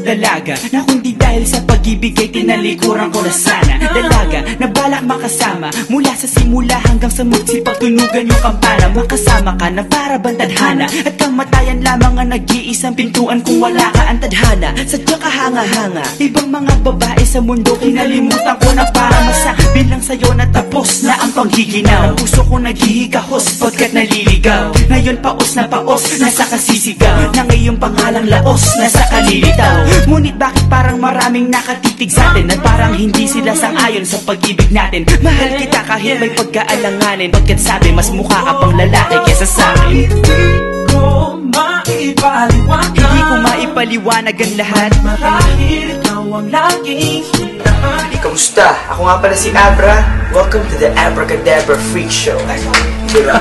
dalaga Na kundi dahil sa pag-ibig ay tinalikuran ko na sana. Dalaga na balak makasama Mula sa simula hanggang sa magsipag tunugan yung kampana. Makasama ka na para bang tadhana At kamatayan lamang ang nag-iisang pintuan Kung wala ka ang tadhana. Sadya ka hanga-hanga Ibang mga babae sa mundo kinalimutan ko na para panghiginaw Puso ko naghihigahos pagkat naliligaw. Ngayon paos na paos, nasa kasisigaw. Na ngayong pangalang laos, nasa kalilitaw. Ngunit bakit parang maraming nakatitig sa atin At parang hindi sila sang-ayon sa pag-ibig natin? Mahal kita kahit may pagkaalanganin. Pagkat sabi mas mukha ka pang lalaki kesa sa akin. Ko maipaliwanag Hindi ko maipaliwanag ang lahat. Marahil ikaw ang laging kamusta? Ako nga pala si Abra. Welcome to the Abracadabra Freak Show. Diba?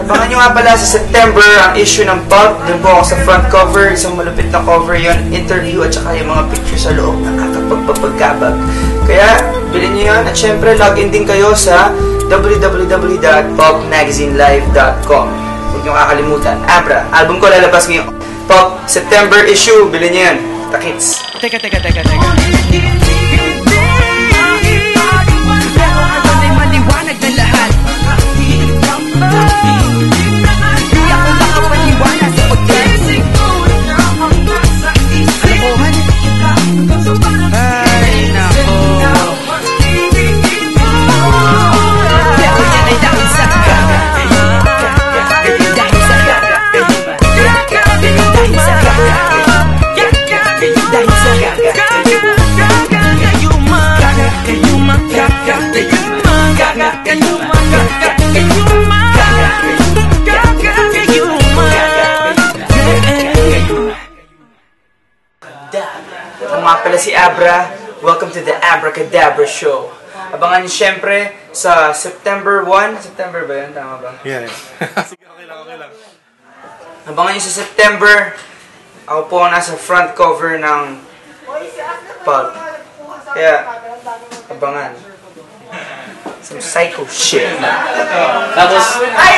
Abangan nyo nga pala sa September ang issue ng Pop. Doon po ako sa front cover. Isang malupit na cover yon Interview at saka yung mga pictures sa loob. Nakakapagpapagkabag. Kaya, bilhin nyo yun. At syempre, login din kayo sa www.popmagazinelive.com Huwag nyo kakalimutan. Abra, album ko lalabas ngayon. Pop, September issue. Bilhin nyo yun. Takits. Teka, teka, teka, teka Ako nga pala si Abra. Welcome to the Abracadabra Show. Abangan niyo syempre sa September 1. September ba yun? Tama ba? Yeah. Sige, okay lang, okay lang. Abangan niyo sa September. Ako po ang nasa front cover ng Pulp. Kaya, abangan. Some psycho shit. Tapos, ay,